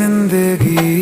ज़िंदगी।